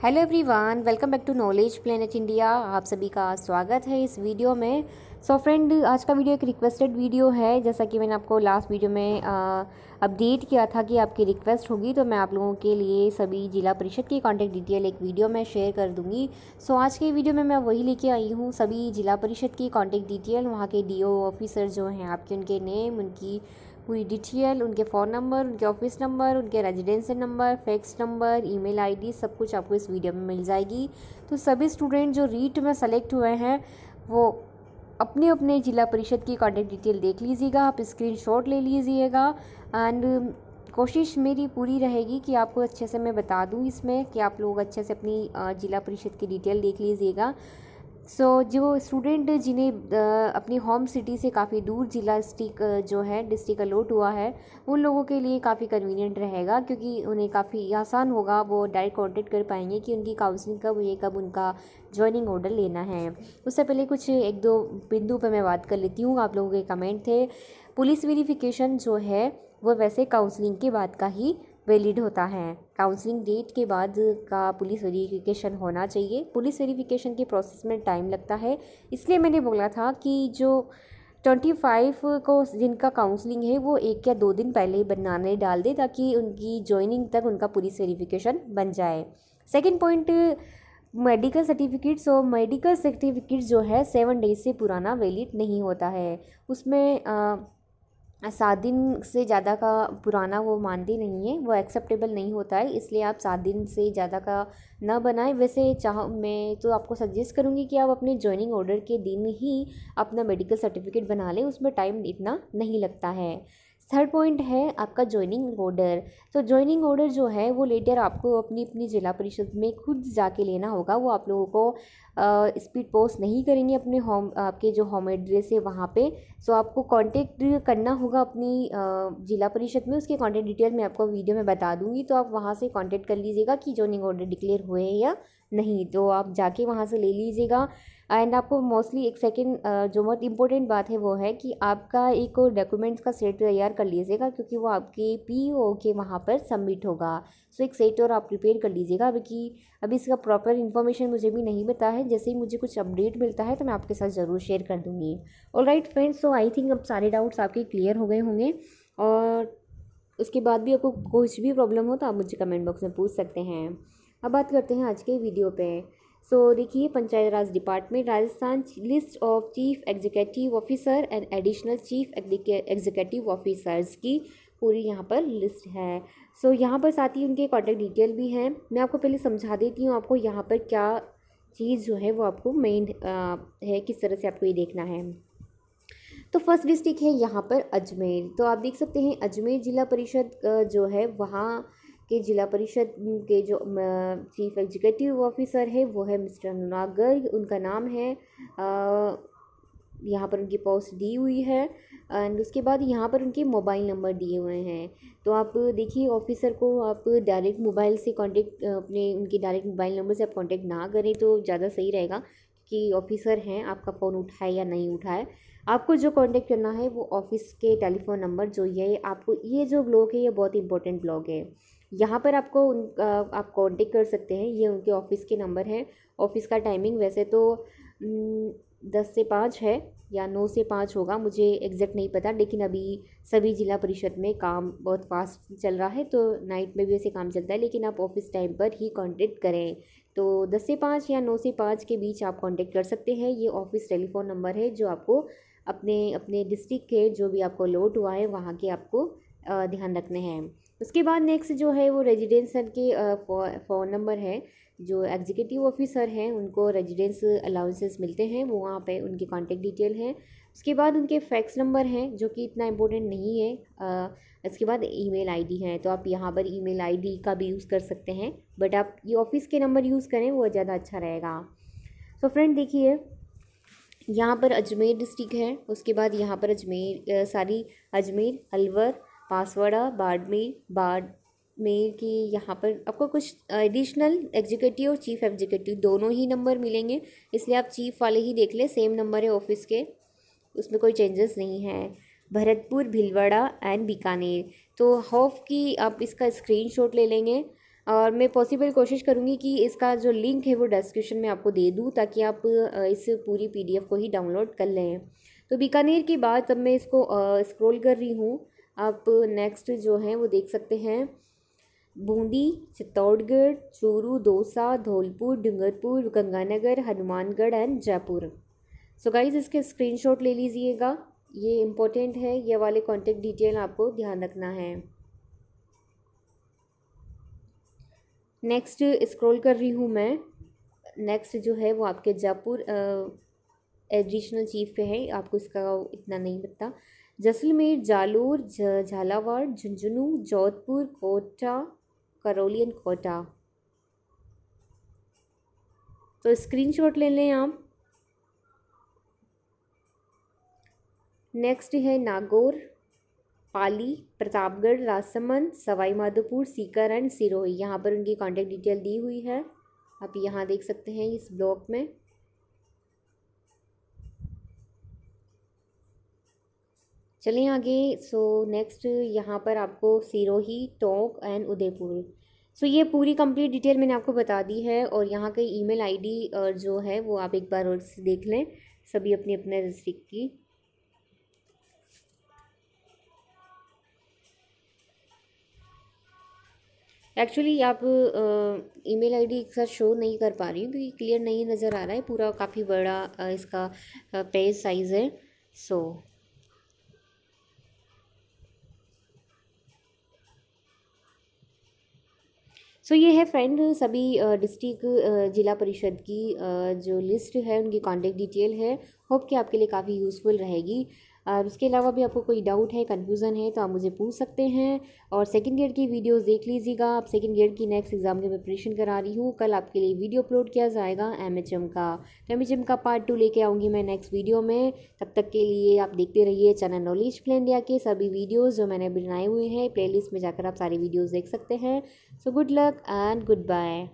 Hello everyone welcome back to knowledge planet India आप सभी का स्वागत है इस वीडियो में। सो so फ्रेंड आज का वीडियो एक रिक्वेस्टेड वीडियो है। जैसा कि मैंने आपको लास्ट वीडियो में अपडेट किया था कि आपकी रिक्वेस्ट होगी तो मैं आप लोगों के लिए सभी जिला परिषद की कॉन्टैक्ट डिटेल एक वीडियो में शेयर कर दूँगी। सो so आज के वीडियो में मैं वही लेके आई हूँ। सभी जिला परिषद की कॉन्टैक्ट डिटेल वहाँ के डी ऑफिसर जो हैं, आपके उनके नेम उनकी पूरी डिटेल, उनके फ़ोन नंबर, उनके ऑफ़िस नंबर, उनके residential number, fax number, email ID, सब कुछ आपको इस वीडियो में मिल जाएगी। तो सभी स्टूडेंट जो रीट में सेलेक्ट हुए हैं, वो अपने अपने ज़िला परिषद की कॉन्टेक्ट डिटेल देख लीजिएगा, आप स्क्रीन ले लीजिएगा। एंड कोशिश मेरी पूरी रहेगी कि आपको अच्छे से मैं बता दूँ इसमें, कि आप लोग अच्छे से अपनी ज़िला परिषद की डिटेल देख लीजिएगा। सो so, जो स्टूडेंट जिन्हें अपनी होम सिटी से काफ़ी दूर जिला डिस्ट्रिक जो है डिस्ट्रिक्ट अलोट हुआ है उन लोगों के लिए काफ़ी कन्वीनियंट रहेगा क्योंकि उन्हें काफ़ी आसान होगा वो डायरेक्ट कॉन्टेक्ट कर पाएँगे कि उनकी काउंसलिंग कब हुई कब उनका ज्वाइनिंग ऑर्डर लेना है। उससे पहले कुछ एक दो बिंदु पर मैं बात कर लेती हूँ आप लोगों के कमेंट थे। पुलिस वेरिफिकेशन जो है वो वैसे काउंसलिंग के बाद का ही वैलिड होता है। काउंसलिंग डेट के बाद का पुलिस वेरिफिकेशन होना चाहिए। पुलिस वेरिफिकेशन के प्रोसेस में टाइम लगता है। इसलिए मैंने बोला था कि जो ट्वेंटी फाइव को जिनका काउंसलिंग है वो एक या दो दिन पहले ही बनाने डाल दे ताकि उनकी ज्वाइनिंग तक उनका पुलिस वेरिफिकेशन बन जाए। सेकेंड पॉइंट मेडिकल सर्टिफिकेट्स और मेडिकल सर्टिफिकेट जो है सेवन डेज़ से पुराना वैलिड नहीं होता है। उसमें आ, सात दिन से ज़्यादा का पुराना वो मानते नहीं है, वो एक्सेप्टेबल नहीं होता है, इसलिए आप सात दिन से ज़्यादा का ना बनाएँ। वैसे चाह, मैं तो आपको सजेस्ट करूँगी कि आप अपने ज्वाइनिंग ऑर्डर के दिन ही अपना मेडिकल सर्टिफिकेट बना लें, उसमें टाइम इतना नहीं लगता है। थर्ड पॉइंट है आपका ज्वाइनिंग ऑर्डर तो ज्वाइनिंग ऑर्डर जो है, वो लेटर आपको अपनी अपनी ज़िला परिषद में खुद जाके लेना होगा। वो आप लोगों को स्पीड पोस्ट नहीं करेंगे अपने होम आपके जो होम एड्रेस है वहाँ पे। सो आपको कांटेक्ट करना होगा अपनी ज़िला परिषद में। उसके कांटेक्ट डिटेल मैं आपको वीडियो में बता दूँगी। तो आप वहाँ से कॉन्टेक्ट कर लीजिएगा कि ज्वाइनिंग ऑर्डर डिक्लेयर हुए हैं या नहीं। तो आप जाके वहाँ से ले लीजिएगा। एंड आपको मोस्टली एक सेकेंड जो बहुत इंपॉर्टेंट बात है वो है कि आपका एक डॉक्यूमेंट्स का सेट तैयार कर लीजिएगा क्योंकि वो आपके पी ओ के वहाँ पर सबमिट होगा। सो एक सेट और आप प्रिपेयर कर लीजिएगा। अभी कि, अभी इसका प्रॉपर इन्फॉर्मेशन मुझे भी नहीं पता है। जैसे ही मुझे कुछ अपडेट मिलता है तो मैं आपके साथ ज़रूर शेयर कर दूँगी। और right friends so I think अब सारे डाउट्स आपके क्लियर हो गए होंगे। और उसके बाद भी आपको कुछ भी प्रॉब्लम हो तो आप मुझे कमेंट बॉक्स में पूछ सकते हैं। अब बात करते हैं आज के वीडियो पे। सो देखिए Panchayat Raj department Rajasthan list of chief executive officer and additional chief executive officers की पूरी यहाँ पर लिस्ट है। सो so, यहाँ पर साथ ही उनके कॉन्टैक्ट डिटेल भी हैं। मैं आपको पहले समझा देती हूँ आपको यहाँ पर क्या चीज़ जो है वो आपको मेन है किस तरह से आपको ये देखना है। तो फ़र्स्ट डिस्ट्रिक्ट है यहाँ पर अजमेर। तो आप देख सकते हैं अजमेर ज़िला परिषद जो है वहाँ के जिला परिषद के जो चीफ एग्जीक्यूटिव ऑफिसर है, वो है मिस्टर अनुराग गर्ग, उनका नाम है। यहाँ पर उनकी पोस्ट दी हुई है। एंड उसके बाद यहाँ पर उनके मोबाइल नंबर दिए हुए हैं। तो आप देखिए, ऑफिसर को आप डायरेक्ट मोबाइल से कांटेक्ट अपने, उनके डायरेक्ट मोबाइल नंबर से आप कांटेक्ट ना करें तो ज़्यादा सही रहेगा कि ऑफिसर हैं, आपका फ़ोन उठाए या नहीं उठाए। आपको जो कांटेक्ट करना है, वो ऑफ़िस के टेलीफोन नंबर जो ये आपको ये जो ब्लॉग है, ये बहुत इंपॉर्टेंट ब्लॉग है। यहाँ पर आपको उन आप कांटेक्ट कर सकते हैं। ये उनके ऑफ़िस के नंबर हैं। ऑफ़िस का टाइमिंग वैसे तो दस से पाँच है या नौ से पाँच होगा, मुझे एग्जैक्ट नहीं पता, लेकिन अभी सभी ज़िला परिषद में काम बहुत फास्ट चल रहा है तो नाइट में भी वैसे काम चलता है, लेकिन आप ऑफ़िस टाइम पर ही कांटेक्ट करें। तो दस से पाँच या नौ से पाँच के बीच आप कांटेक्ट कर सकते हैं। ये ऑफ़िस टेलीफोन नंबर है, जो आपको अपने अपने डिस्ट्रिक्ट के जो भी आपको लोड हुआ है, वहाँ के आपको ध्यान रखने हैं। उसके बाद नेक्स्ट जो है वो रेजिडेंसल के फ़ोन नंबर है जो एग्जीक्यूटिव ऑफिसर हैं उनको रेजिडेंस अलाउंसेस मिलते हैं वो वहाँ पे उनकी कॉन्टेक्ट डिटेल है। उसके बाद उनके फैक्स नंबर हैं जो कि इतना इम्पोर्टेंट नहीं है आ, इसके बाद ईमेल आईडी है तो आप यहाँ पर ईमेल आईडी का भी यूज़ कर सकते हैं बट आप ये ऑफ़िस के नंबर यूज़ करें वो ज़्यादा अच्छा रहेगा। तो फ्रेंड देखिए यहाँ पर अजमेर डिस्ट्रिक्ट है उसके बाद यहाँ पर अजमेर सारी अजमेर अलवर पासवाड़ा बाड़मेर बाड़मेर की यहाँ पर आपको कुछ एडिशनल एग्जीक्यूटिव और चीफ एग्जीक्यूटिव दोनों ही नंबर मिलेंगे, इसलिए आप चीफ वाले ही देख लें सेम नंबर है ऑफ़िस के, उसमें कोई चेंजेस नहीं है। भरतपुर, भिलवाड़ा एंड बीकानेर। तो हॉफ की आप इसका स्क्रीनशॉट ले लेंगे और मैं पॉसिबल कोशिश करूँगी कि इसका जो लिंक है वो डिस्क्रिप्शन में आपको दे दूँ, ताकि आप इस पूरी पीडीएफ को ही डाउनलोड कर लें। तो बीकानेर की बात अब मैं इसको स्क्रॉल कर रही हूँ। आप नेक्स्ट जो है वो देख सकते हैं। Bundi, Chittorgarh, Churu Dausa Dholpur, Dungarpur, Ganganagar, Hanumangarh and Jaipur. So guys इसके स्क्रीनशॉट ले लीजिएगा। ये इम्पोर्टेंट है। ये वाले कॉन्टेक्ट डिटेल आपको ध्यान रखना है। नेक्स्ट स्क्रॉल कर रही हूँ मैं। नेक्स्ट जो है वो आपके जयपुर एडिशनल चीफ पे है। आपको इसका इतना नहीं पता। जैसलमेर, जालोर झालावाड़, झुंझुनू, जोधपुर, कोटा करौली एंड कोटा। तो स्क्रीनशॉट ले लें आप। नेक्स्ट है नागौर, पाली, प्रतापगढ़, राजसमंद सवाई माधोपुर सीकर एंड सिरोही। यहाँ पर उनकी कॉन्टेक्ट डिटेल दी हुई है। आप यहाँ देख सकते हैं इस ब्लॉक में। चलें आगे। सो नेक्स्ट यहाँ पर आपको सिरोही, टोंक एंड उदयपुर। सो ये पूरी कंप्लीट डिटेल मैंने आपको बता दी है और यहाँ का ईमेल आईडी और जो है वो आप एक बार और देख लें। सभी अपने अपने डिस्ट्रिक्ट की। एक्चुअली आप ईमेल आईडी एक साथ शो नहीं कर पा रही हूँ क्योंकि क्लियर नहीं नज़र आ रहा है। पूरा काफ़ी बड़ा इसका पेज साइज़ है। सो सो ये है फ्रेंड सभी डिस्ट्रिक्ट ज़िला परिषद की जो लिस्ट है, उनकी कॉन्टेक्ट डिटेल है। होप कि आपके लिए काफ़ी यूज़फुल रहेगी। और उसके अलावा भी आपको कोई डाउट है कन्फ्यूज़न है तो आप मुझे पूछ सकते हैं। और सेकंड ईयर की वीडियोस देख लीजिएगा। आप सेकंड ईयर की नेक्स्ट एग्ज़ाम की प्रिपरेशन करा रही हूँ। कल आपके लिए वीडियो अपलोड किया जाएगा एम एच एम का। तो एम का पार्ट टू लेके आऊँगी मैं नेक्स्ट वीडियो में। तब तक के लिए आप देखते रहिए चैनल नॉलेज प्ले इंडिया के सभी वीडियोज़ जो मैंने बनाए हुए हैं। प्ले में जाकर आप सारी वीडियोज़ देख सकते हैं। So good luck and goodbye